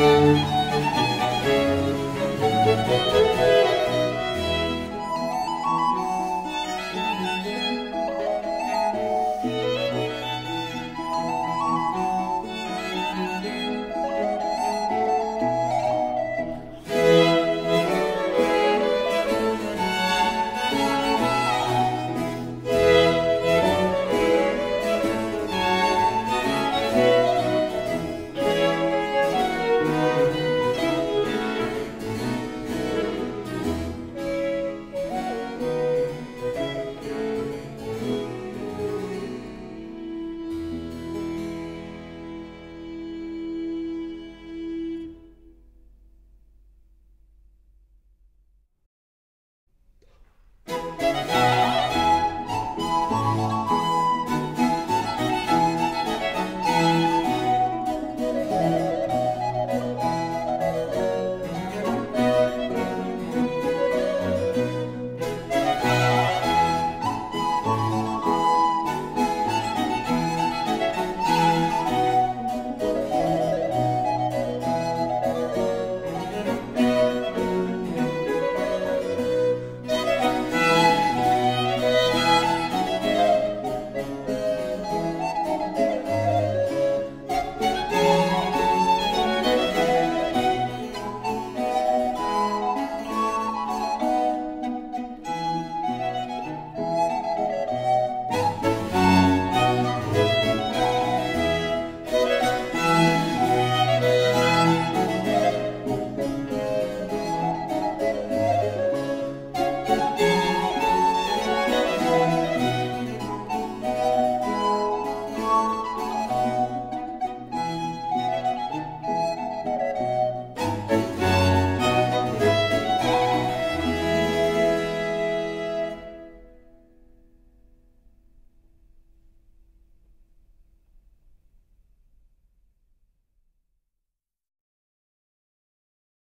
Música